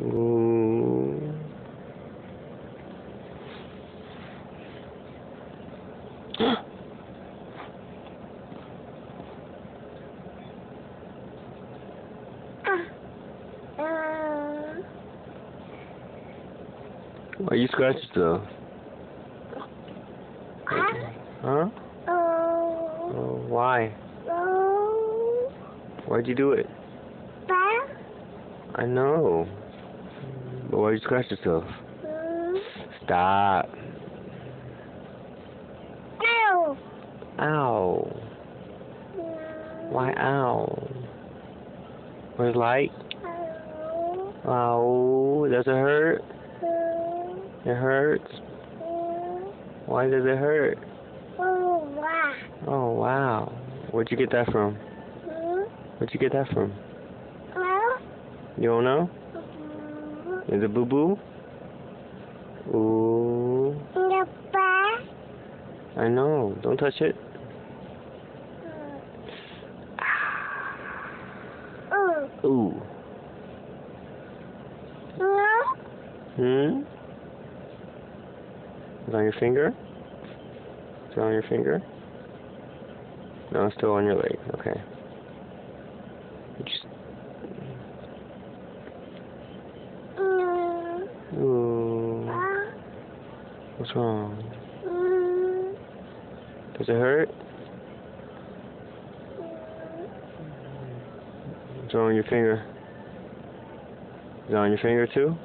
Ooh. Why you scratch yourself? Huh? Oh, oh why? Oh. Why'd you do it? I know. But why'd you scratch yourself? Stop. Ow. Why ow? Where's light? Ow. Does it hurt? It hurts? Why does it hurt? Oh, wow. Oh, Where'd you get that from? Hmm? Where'd you get that from? You don't know? Is it boo boo? Ooh. I know. Don't touch it. Ooh. Hmm? Is it on your finger? Is it on your finger? No, it's still on your leg. Okay. Just, ooh. What's wrong? Mm. Does it hurt? It's on your finger. Is it on your finger too?